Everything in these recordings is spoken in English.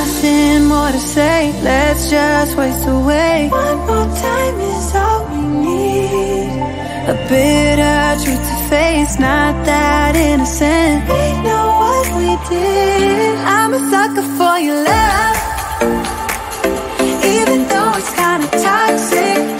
nothing more to say. Let's just waste away One more time is all we need. A bitter truth to face Not that innocent. We know what we did. I'm a sucker for your love. Even though it's kinda toxic.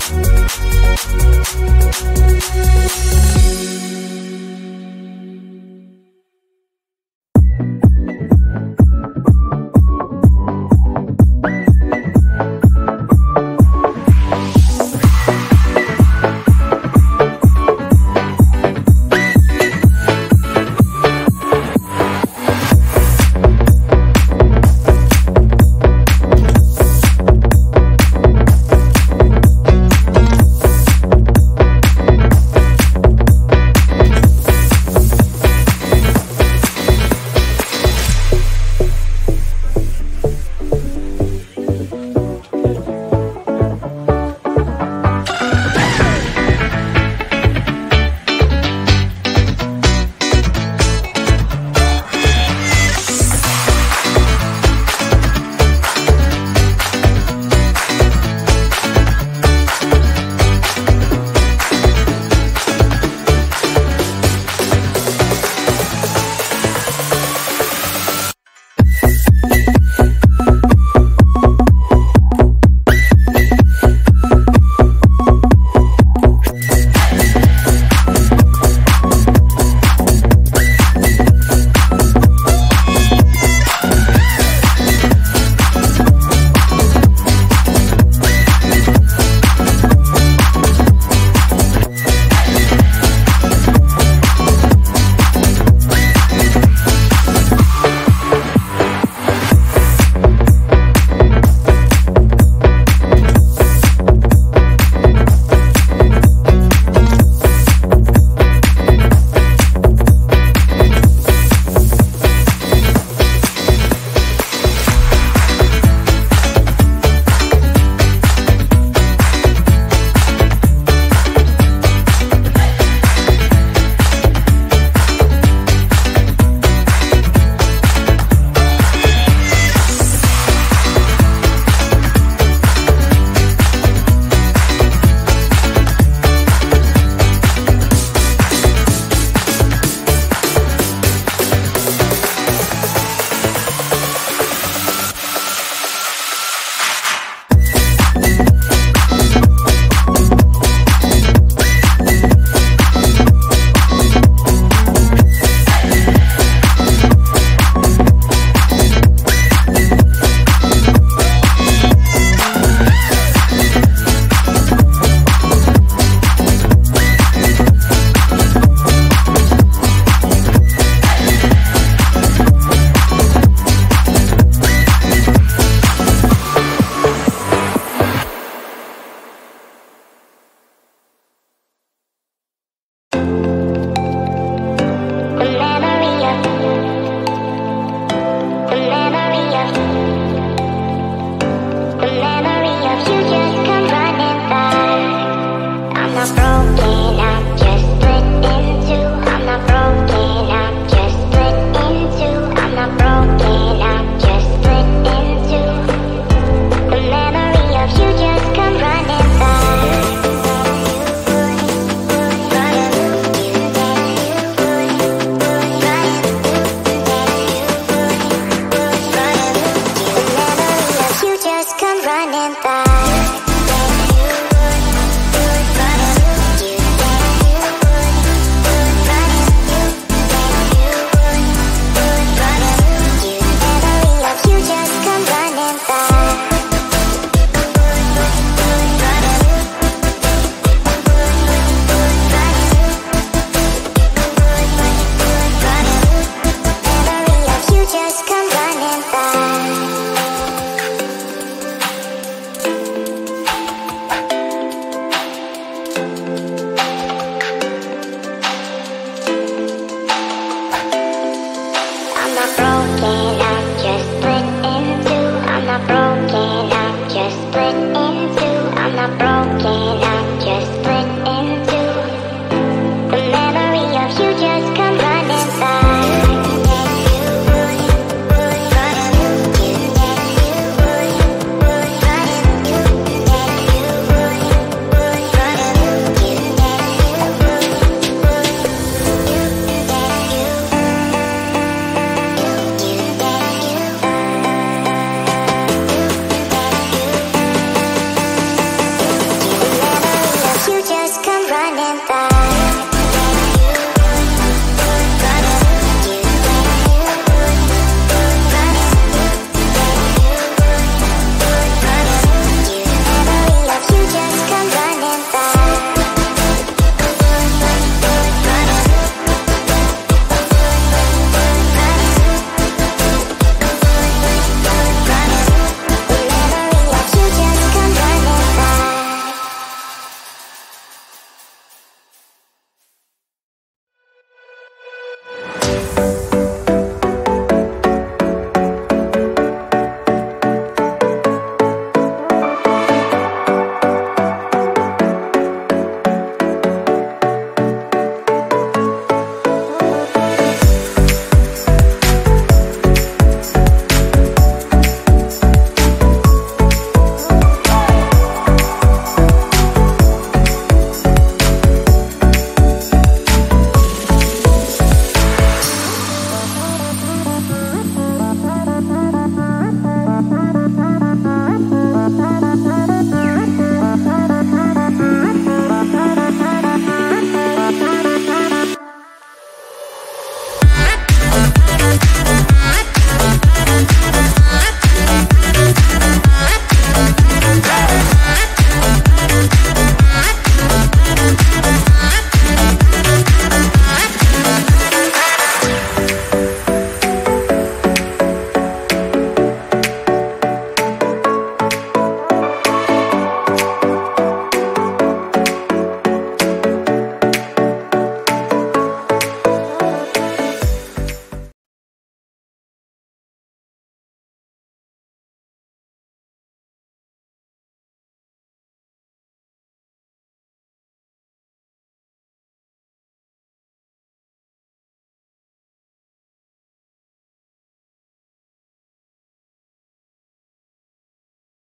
Thank you. Oh.